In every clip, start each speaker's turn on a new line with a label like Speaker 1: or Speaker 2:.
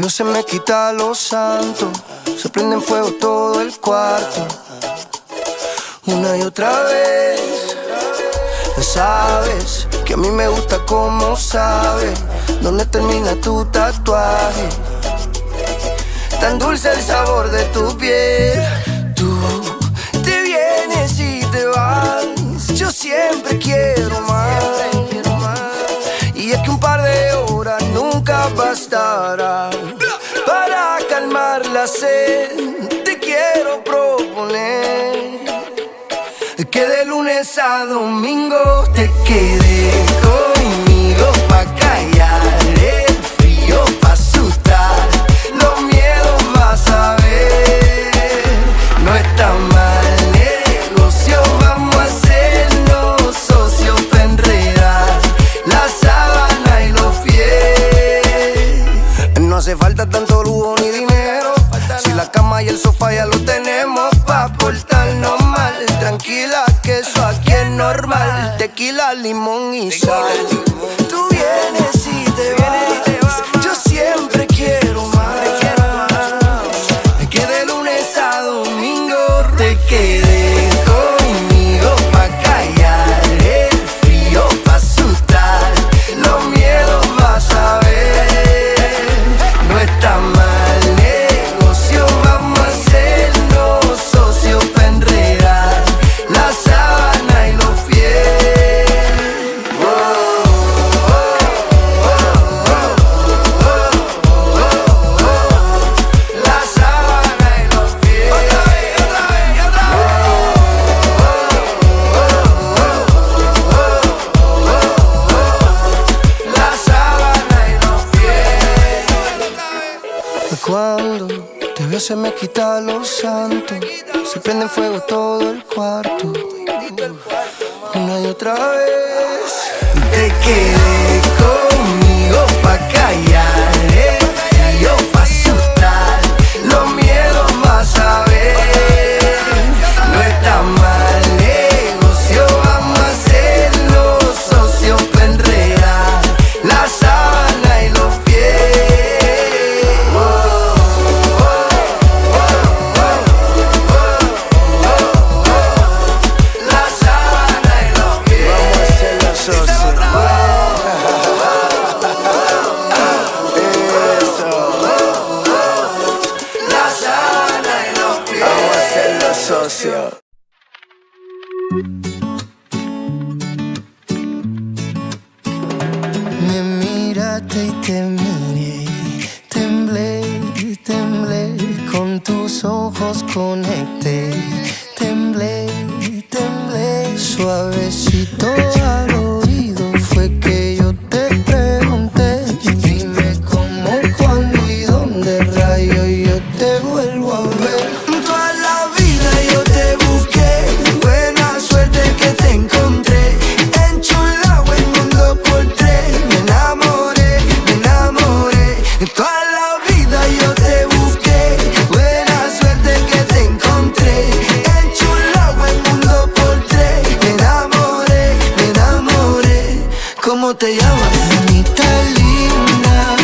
Speaker 1: te se me quita lo santo. Se prende en fuego todo el cuarto. Una y otra vez. Ya Sabes que a mí me gusta como sabes. Dónde termina tu tatuaje. Tan dulce el sabor de tu piel. Tú te vienes y te vas. Yo siempre quiero más. Y es que un par de nunca bastará para calmar la sed. Te quiero proponer que de lunes a domingo te quedes. tequila, limón y sal. Tú vienes y te vienes. se me quita lo santo. Se prende fuego todo el cuarto. Una y otra vez te quedé. y te temblé, temblé, con tus ojos conecté. ¿Cómo te llamas? Nenita linda.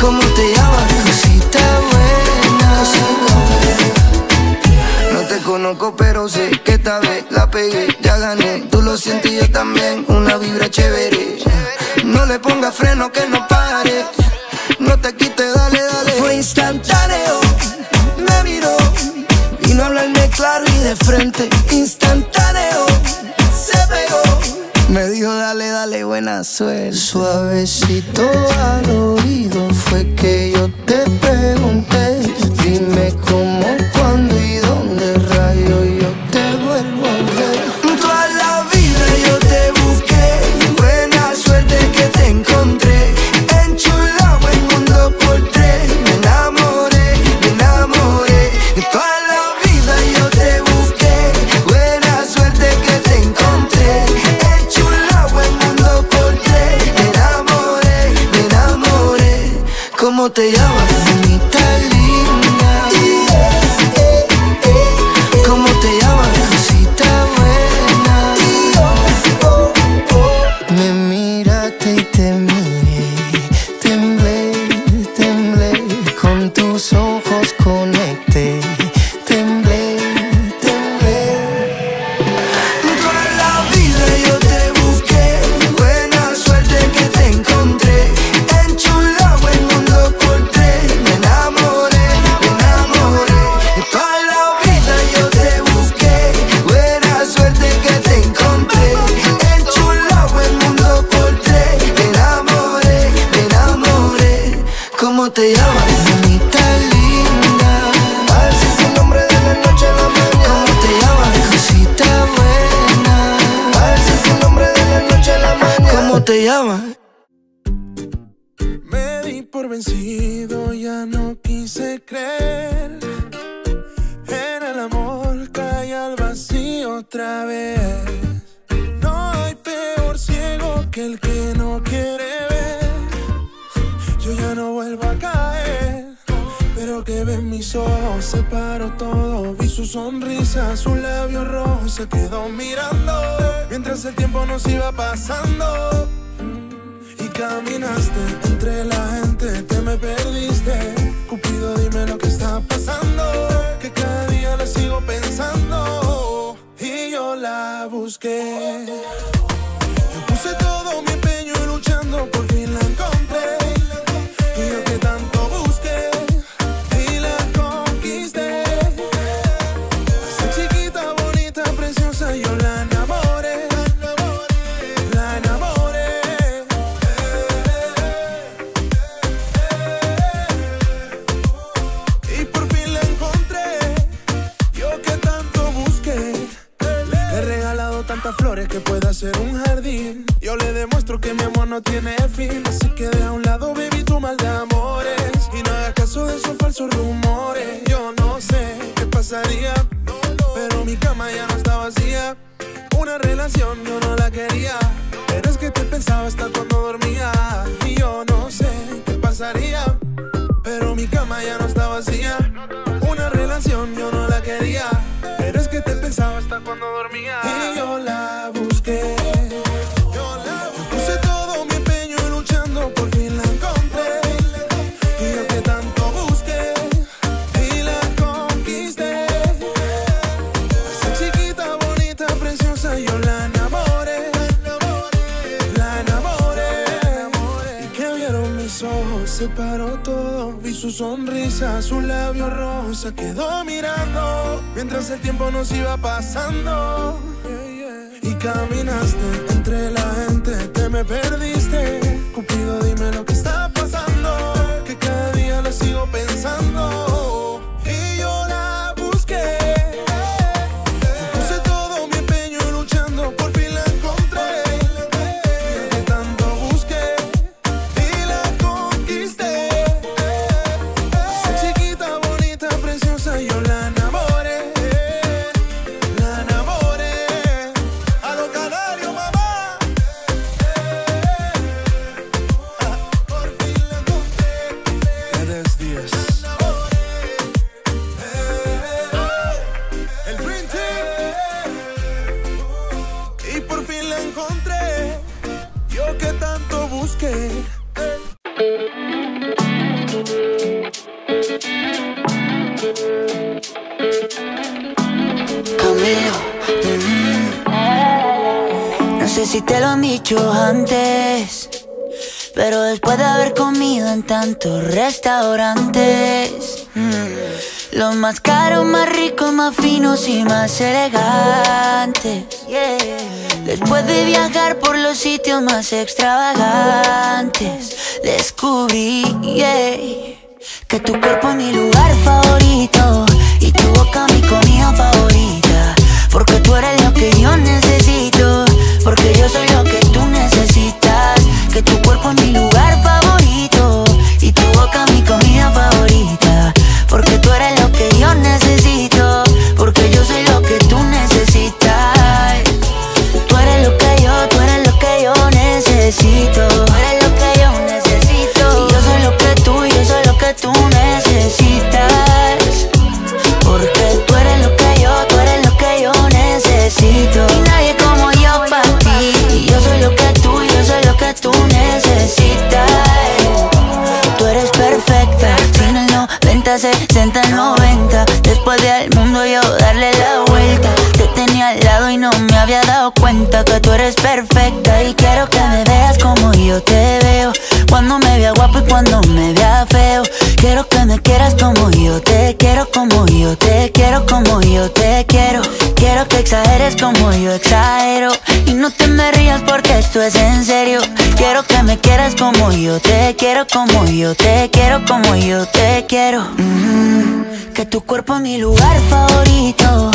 Speaker 1: ¿Cómo te llamas? Cosita buena. No te conozco pero sé que esta vez la pegué, ya gané Tú lo sientes y yo también, una vibra chévere. No le pongas freno que no suelto. no te llamas ¿Cómo te llamas? Bonita, linda. A ver si es el nombre de la noche a la mañana. ¿Cómo te llamas? Cosita buena. A ver si es el nombre de la noche a la mañana. ¿Cómo te llamas?
Speaker 2: Me di por vencido, ya no quise creer. En el amor cae al vacío otra vez. No hay peor ciego que el que no quiere que mis ojos, separó todo. Vi su sonrisa, su labio rojo se quedó mirando. Mientras el tiempo nos iba pasando. Y caminaste entre la gente, te me perdiste. Cupido, dime lo que está pasando. Que cada día la sigo pensando. Y yo la busqué. Yo puse todo mi empeño luchando, por flores que puede hacer un jardín. Yo le demuestro que mi amor no tiene fin. Así que de a un lado, baby, tu mal de amores. Y no hagas caso de esos falsos rumores. Yo no sé qué pasaría. Pero mi cama ya no está vacía. Una relación yo no la quería. Pero es que te pensaba hasta cuando dormía. Y yo no sé qué pasaría. Pero mi cama ya no está vacía. Una relación yo no la quería. Que te pensaba hasta cuando dormía. Y yo la busqué. Sonrisa, su labio rojo se quedó mirando. Mientras el tiempo nos iba pasando. Y caminaste entre la gente, te me perdiste. Cupido, dime lo que está pasando. Que cada día la sigo pensando.
Speaker 3: Si te lo han dicho antes, pero después de haber comido en tantos restaurantes, mm, los más caros, más ricos, más finos y más elegantes. Después de viajar por los sitios más extravagantes, descubrí que tu cuerpo es mi lugar favorito y tu boca mi comida favorita. Porque tú eres lo que yo necesito, 90, 60, 90. Después del mundo yo darle la vuelta. Te tenía al lado y no me había dado cuenta que tú eres perfecta. Y quiero que me veas como yo te veo. Cuando me vea guapo y cuando me vea feo. Quiero que me quieras como yo te quiero, como yo te quiero, como yo te quiero. Quiero que exageres como yo exagero. Y no te me rías porque esto es en serio. Quiero que me quieras como yo te quiero, como yo te quiero, como yo te quiero. Mm-hmm. Que tu cuerpo es mi lugar favorito